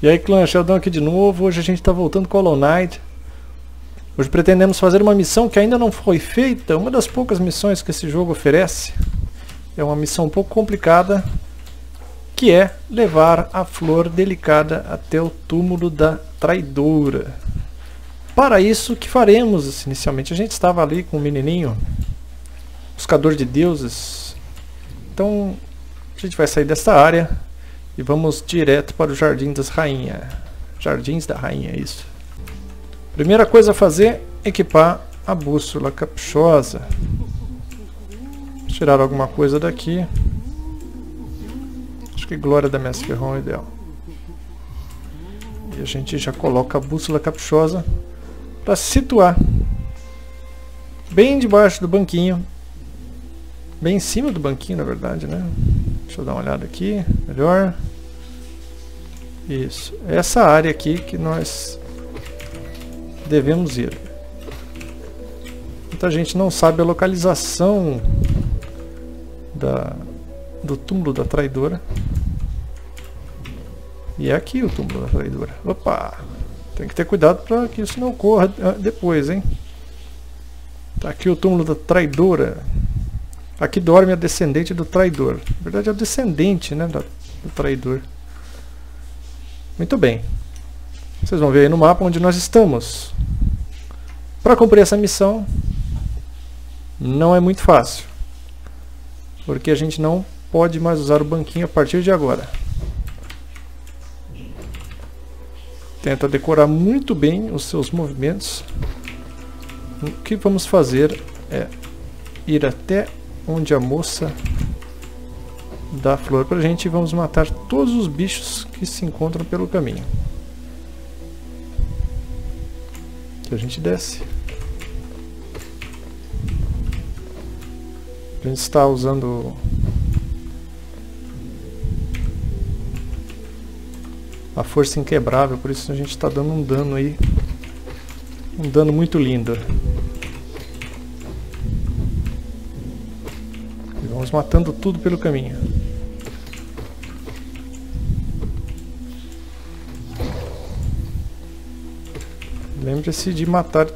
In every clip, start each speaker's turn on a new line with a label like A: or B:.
A: E aí clã, Sheldon aqui de novo, hoje a gente está voltando com Hollow Knight. Hoje pretendemos fazer uma missão que ainda não foi feita, uma das poucas missões que esse jogo oferece. É uma missão um pouco complicada, que é levar a flor delicada até o túmulo da traidora. Para isso, o que faremos inicialmente? A gente estava ali com o menininho, buscador de deuses. Então, a gente vai sair dessa área e vamos direto para o Jardim das Rainhas. Jardins da Rainha, isso. Primeira coisa a fazer, equipar a bússola caprichosa. Tirar alguma coisa daqui. Acho que glória da Mestre Ferrão é ideal. E a gente já coloca a bússola caprichosa para situar bem debaixo do banquinho. Bem em cima do banquinho, na verdade, né? Deixa eu dar uma olhada aqui, melhor. Isso. Essa área aqui que nós devemos ir. Muita gente não sabe a localização da, do túmulo da traidora. E é aqui o túmulo da traidora. Opa! Tem que ter cuidado para que isso não ocorra ah, depois, hein? Tá aqui o túmulo da traidora. Aqui dorme a descendente do traidor. Na verdade é o descendente né, do traidor. Muito bem. Vocês vão ver aí no mapa onde nós estamos. Para cumprir essa missão, não é muito fácil. Porque a gente não pode mais usar o banquinho a partir de agora. Tenta decorar muito bem os seus movimentos. O que vamos fazer é ir até onde a moça da flor para a gente e vamos matar todos os bichos que se encontram pelo caminho. Que a gente desce. A gente está usando a força inquebrável, por isso a gente está dando um dano aí. Um dano muito lindo. E vamos matando tudo pelo caminho. Lembre-se de matar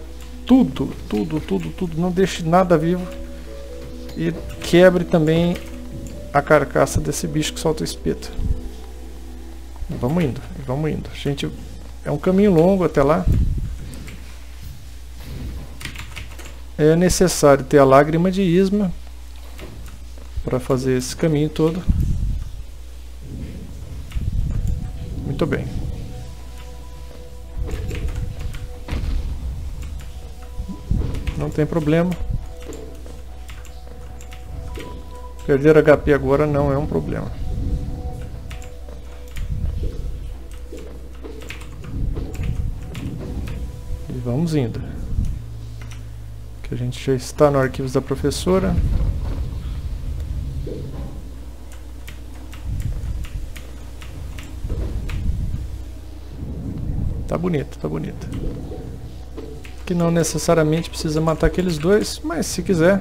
A: tudo, tudo, tudo, tudo. Não deixe nada vivo. E quebre também a carcaça desse bicho que solta o espeto. Vamos indo, vamos indo. Gente, é um caminho longo até lá. É necessário ter a lágrima de Isma para fazer esse caminho todo. Muito bem. Não tem problema. Perder HP agora não é um problema. E vamos indo. Que a gente já está no arquivos da professora. Tá bonito, tá bonito. Que não necessariamente precisa matar aqueles dois, mas se quiser.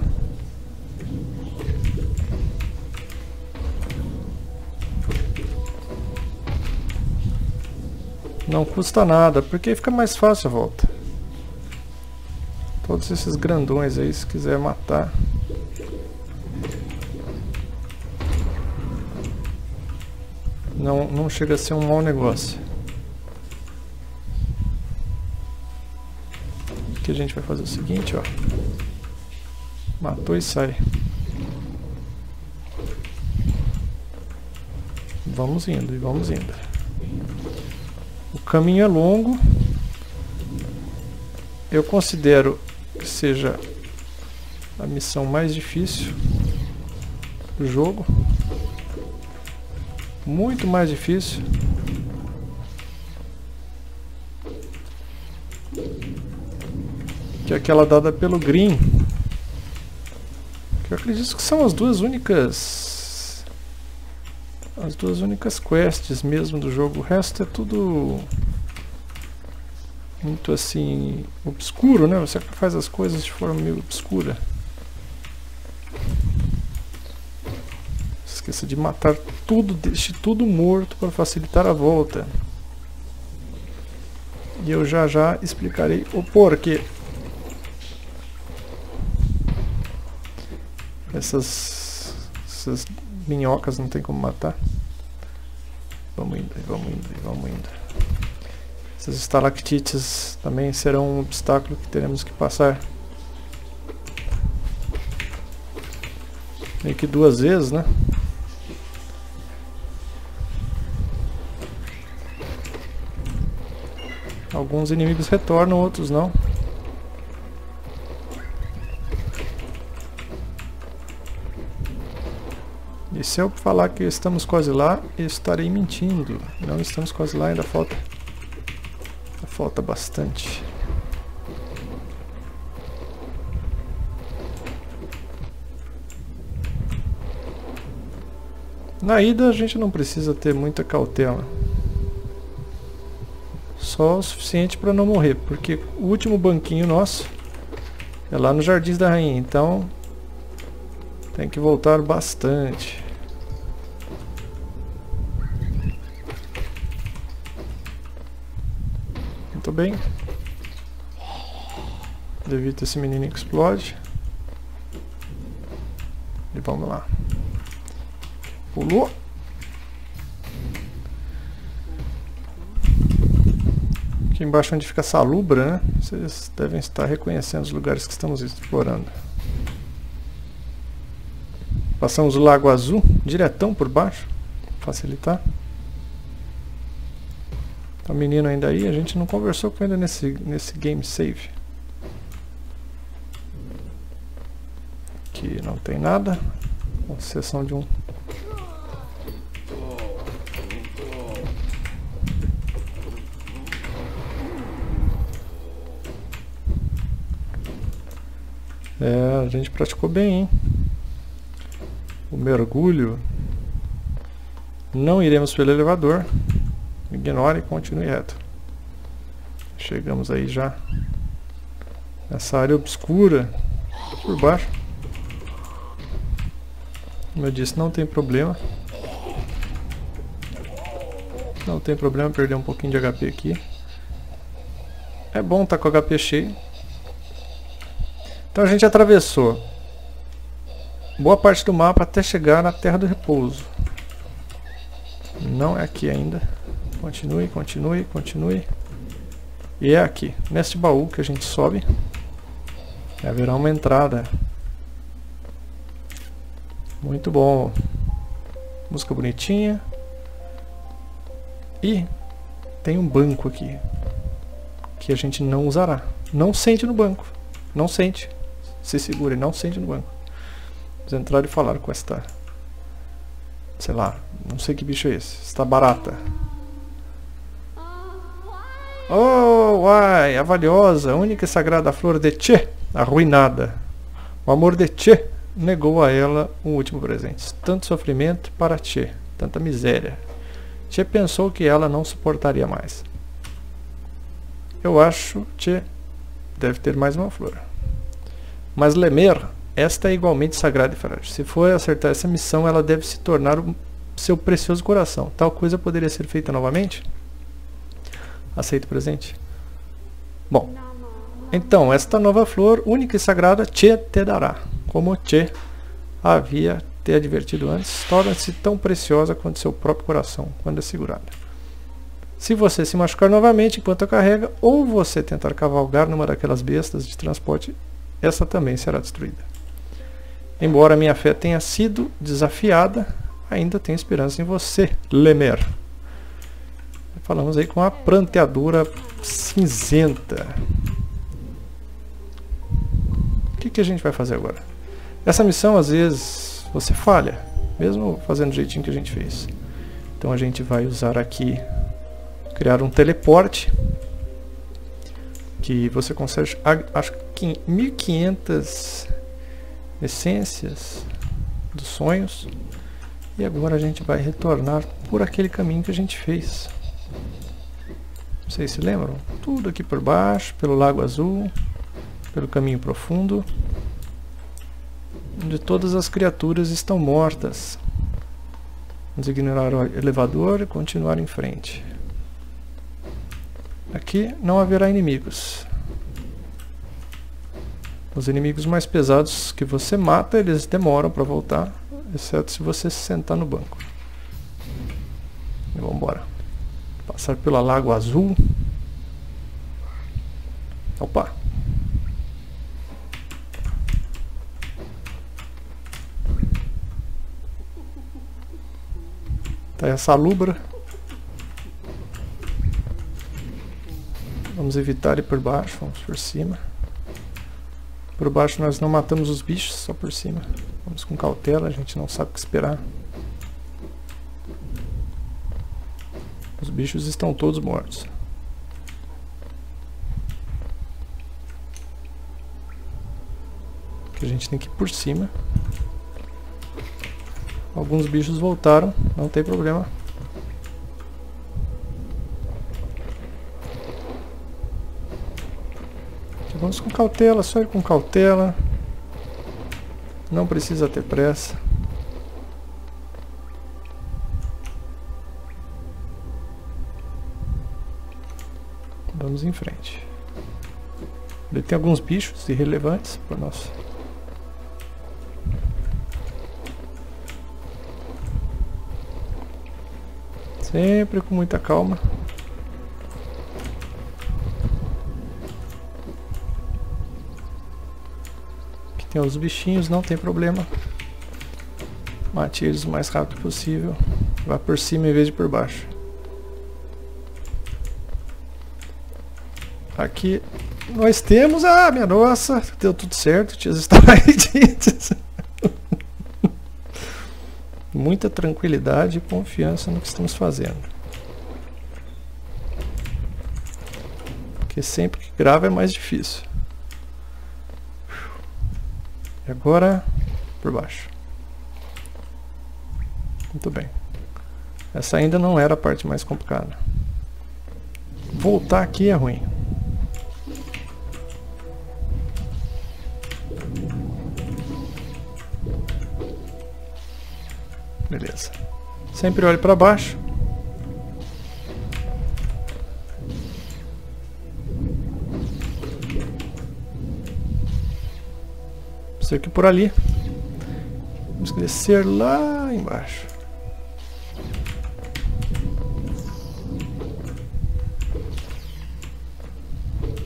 A: Não custa nada, porque fica mais fácil a volta. Todos esses grandões aí, se quiser matar. Não, não chega a ser um mau negócio. A gente vai fazer o seguinte, ó. Matou e sai. Vamos indo e vamos indo. O caminho é longo. Eu considero que seja a missão mais difícil do jogo. Muito mais difícil. Que é aquela dada pelo Green. Que eu acredito que são as duas únicas as duas únicas quests mesmo do jogo. O resto é tudo muito assim obscuro, né? Você faz as coisas de forma meio obscura. Esqueça de matar tudo, deixe tudo morto para facilitar a volta. E eu já já explicarei o porquê. Essas, essas minhocas não tem como matar. Vamos indo, vamos indo, vamos indo. Essas estalactites também serão um obstáculo que teremos que passar. Meio que duas vezes, né? Alguns inimigos retornam, outros não. Se eu falar que estamos quase lá, estarei mentindo. Não estamos quase lá, ainda falta. Ainda falta bastante. Na ida a gente não precisa ter muita cautela. Só o suficiente para não morrer, porque o último banquinho nosso é lá no Jardins da Rainha, então tem que voltar bastante. Muito bem. Evita esse menino que explode. E vamos lá. Pulou. Aqui embaixo onde fica a salubra, né? Vocês devem estar reconhecendo os lugares que estamos explorando. Passamos o Lago Azul, diretão por baixo, facilitar. Tá menino ainda aí, a gente não conversou com ele nesse, nesse game save. Aqui não tem nada, com exceção de um É, a gente praticou bem, hein? o mergulho, não iremos pelo elevador. Ignore e continue reto. Chegamos aí já nessa área obscura por baixo. Como eu disse, não tem problema. Não tem problema perder um pouquinho de HP aqui. É bom estar tá com HP cheio. Então a gente atravessou boa parte do mapa até chegar na Terra do Repouso. Não é aqui ainda. Continue, continue, continue. E é aqui, neste baú que a gente sobe. E haverá uma entrada. Muito bom. Música bonitinha. E tem um banco aqui. Que a gente não usará. Não sente no banco. Não sente. Se segure, não sente no banco. Eles entraram e falaram com esta... Sei lá, não sei que bicho é esse. Está barata. Oh, uai, a valiosa, única e sagrada flor de Che, arruinada. O amor de Che negou a ela um último presente. Tanto sofrimento para Che, tanta miséria. Che pensou que ela não suportaria mais. Eu acho Che deve ter mais uma flor. Mas Lemer esta é igualmente sagrada e frágil. Se for acertar essa missão, ela deve se tornar o seu precioso coração. Tal coisa poderia ser feita novamente? Aceito o presente? Bom, então, esta nova flor, única e sagrada, Che te dará. Como Che havia te advertido antes, torna-se tão preciosa quanto seu próprio coração, quando é segurada. Se você se machucar novamente enquanto a carrega, ou você tentar cavalgar numa daquelas bestas de transporte, essa também será destruída. Embora minha fé tenha sido desafiada, ainda tenho esperança em você, Lemer. Falamos aí com a pranteadora cinzenta. O que, que a gente vai fazer agora? Essa missão, às vezes, você falha, mesmo fazendo do jeitinho que a gente fez. Então a gente vai usar aqui, criar um teleporte, que você consegue, acho que 1500 essências dos sonhos. E agora a gente vai retornar por aquele caminho que a gente fez. Vocês se lembram? Tudo aqui por baixo, pelo Lago Azul, pelo caminho profundo, onde todas as criaturas estão mortas. Vamos ignorar o elevador e continuar em frente. Aqui não haverá inimigos. Os inimigos mais pesados que você mata, eles demoram para voltar, exceto se você se sentar no banco. E vamos embora. Passar pela Lago Azul. Opa! Tá essa lubra. Vamos evitar ir por baixo, vamos por cima. Por baixo nós não matamos os bichos, só por cima. Vamos com cautela, a gente não sabe o que esperar. Bichos estão todos mortos. A gente tem que ir por cima. Alguns bichos voltaram, não tem problema. Vamos com cautela, só ir com cautela. Não precisa ter pressa. Vamos em frente. Tem alguns bichos irrelevantes para nós. Sempre com muita calma. Aqui tem os bichinhos, não tem problema. Mate eles o mais rápido possível. Vá por cima em vez de por baixo. Aqui nós temos... Ah, minha nossa! Deu tudo certo, tinha as estalactites. Muita tranquilidade e confiança no que estamos fazendo. Porque sempre que grava é mais difícil. E agora, por baixo. Muito bem. Essa ainda não era a parte mais complicada. Voltar aqui é ruim. Beleza. Sempre olhe para baixo. Isso aqui por ali. Vamos descer lá embaixo.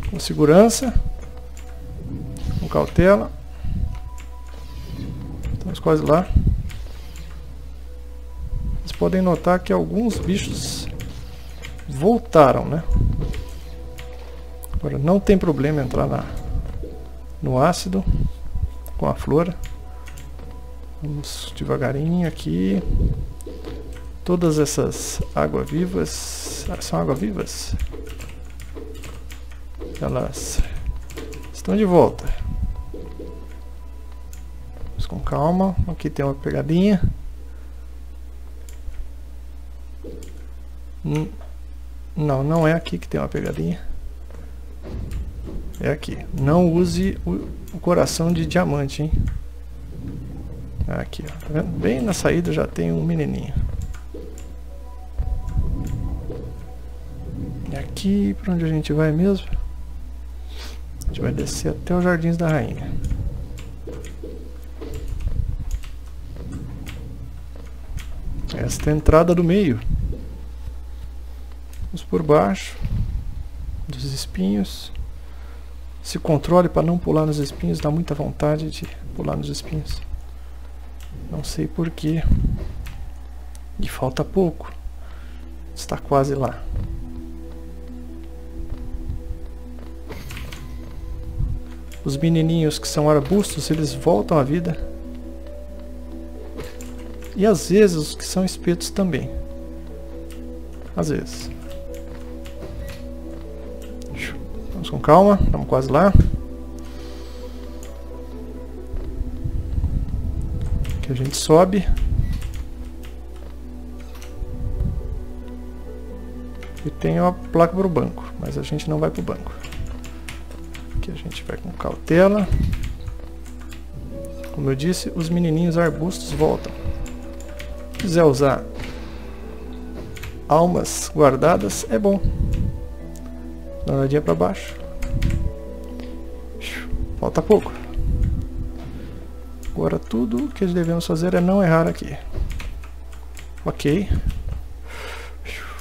A: Com segurança. Com cautela. Estamos quase lá podem notar que alguns bichos voltaram, né? Agora não tem problema entrar na, no ácido com a flora. Vamos devagarinho aqui. Todas essas água-vivas... Ah, são água-vivas? Elas estão de volta. Vamos com calma. Aqui tem uma pegadinha. Não, não é aqui que tem uma pegadinha. É aqui. Não use o, coração de diamante, hein? Aqui, ó. Tá Bem na saída já tem um menininho. E aqui, para onde a gente vai mesmo? A gente vai descer até os Jardins da Rainha. Esta é a entrada do meio. Por baixo dos espinhos. Se controle para não pular nos espinhos, dá muita vontade de pular nos espinhos. Não sei porquê. E falta pouco. Está quase lá. Os menininhos que são arbustos, eles voltam à vida. E às vezes os que são espetos também. Às vezes. Vamos com calma, estamos quase lá. Aqui a gente sobe. E tem uma placa para o banco, mas a gente não vai para o banco. Aqui a gente vai com cautela. Como eu disse, os menininhos arbustos voltam. Se quiser usar almas guardadas, é bom. Dá uma olhadinha pra baixo. Falta pouco. Agora tudo que devemos fazer é não errar aqui. Ok.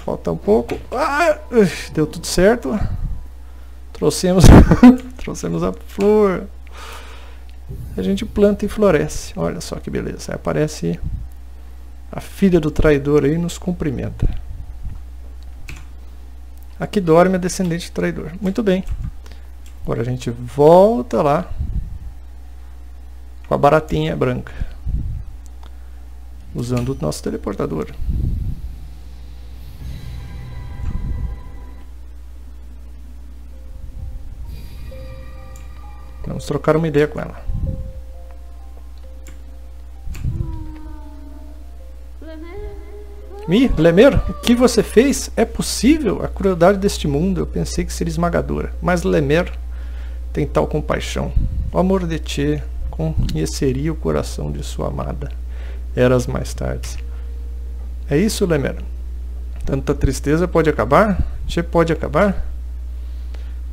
A: Falta um pouco. Ah, deu tudo certo. Trouxemos, trouxemos a flor. A gente planta e floresce. Olha só que beleza. Aí aparece a filha do traidor aí nos cumprimenta. Aqui dorme a descendente do traidor. Muito bem. Agora a gente volta lá com a baratinha branca. Usando o nosso teleportador. Vamos trocar uma ideia com ela. Mi, Lemer, o que você fez? É possível? A crueldade deste mundo, eu pensei que seria esmagadora. Mas Lemer tem tal compaixão. O amor de ti conheceria o coração de sua amada. Eras mais tarde. É isso, Lemer? Tanta tristeza pode acabar? Tchê pode acabar?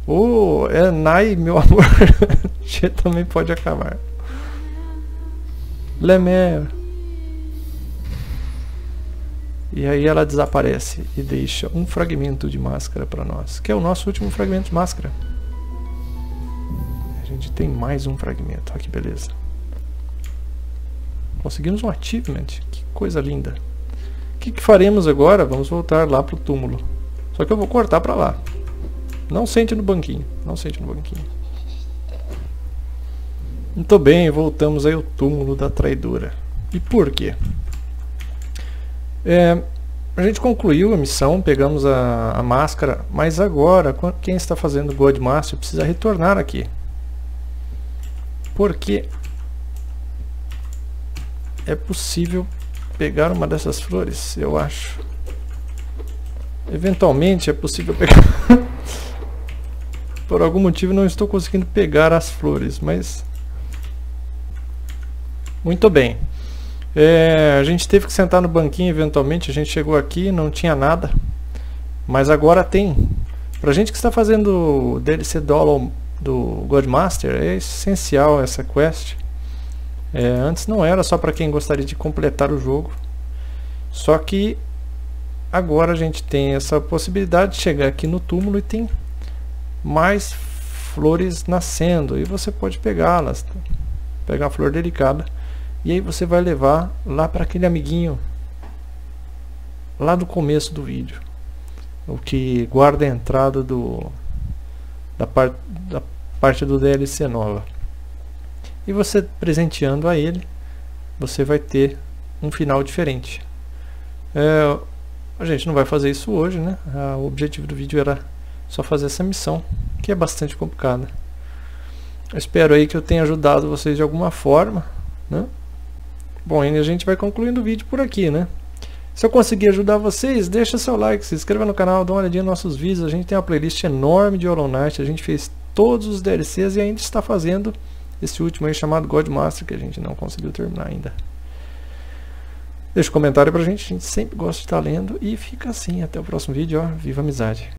A: Oh, é Nai, meu amor. Tchê também pode acabar. Lemer. E aí ela desaparece e deixa um fragmento de máscara para nós, que é o nosso último fragmento de máscara. A gente tem mais um fragmento, olha que beleza. Conseguimos um achievement, que coisa linda. O que, que faremos agora? Vamos voltar lá pro túmulo. Só que eu vou cortar para lá. Não sente no banquinho, não sente no banquinho. Muito bem, voltamos aí ao túmulo da traidora. E por quê? É, a gente concluiu a missão, pegamos a, a, máscara, mas agora quem está fazendo God Master precisa retornar aqui. Porque é possível pegar uma dessas flores, eu acho. Eventualmente é possível pegar... Por algum motivo não estou conseguindo pegar as flores, mas... Muito bem. É, a gente teve que sentar no banquinho eventualmente, a gente chegou aqui não tinha nada. Mas agora tem. Pra gente que está fazendo o DLC Dollar do Godmaster, é essencial essa quest. É, antes não era só para quem gostaria de completar o jogo. Só que agora a gente tem essa possibilidade de chegar aqui no túmulo e tem mais flores nascendo. E você pode pegá-las. Pegar a flor delicada e aí você vai levar lá para aquele amiguinho lá do começo do vídeo. O que guarda a entrada do da, par, da parte do DLC nova. E você presenteando a ele, você vai ter um final diferente. É, a gente não vai fazer isso hoje, né? o objetivo do vídeo era só fazer essa missão, que é bastante complicada. Eu espero aí que eu tenha ajudado vocês de alguma forma, né? Bom, e a gente vai concluindo o vídeo por aqui, né? Se eu conseguir ajudar vocês, deixa seu like, se inscreva no canal, dá uma olhadinha nos nossos vídeos. A gente tem uma playlist enorme de Hollow Knight, a gente fez todos os DLCs e ainda está fazendo esse último aí chamado Godmaster, que a gente não conseguiu terminar ainda. Deixa um comentário pra gente, a gente sempre gosta de estar lendo. E fica assim, até o próximo vídeo, ó. Viva a amizade!